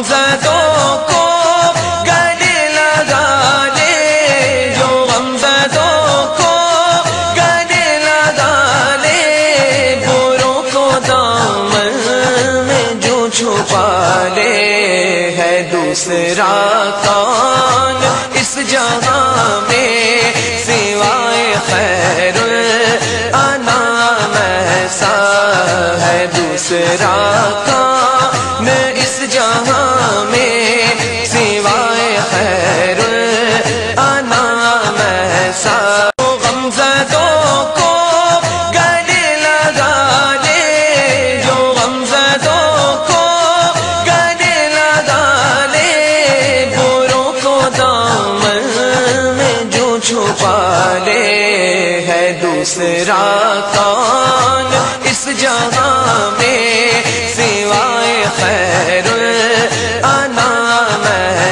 غمزدوں کو گلے لگا لے جو غمزدوں کو گلے لگا لے بروں کو دامن میں جو چھپا لے ہے دوسرا کون؟ اس جہاں میں سوائے خیر انا ایسا ہے دوسرا جہاں میں سوائے خیر انا ایسا۔ غمزدوں کو گلے لگا لے جو غمزدوں کو گلے لگا لے بروں کو دامن میں جو چھپا لے ہے دوسرا کون؟ اس جہاں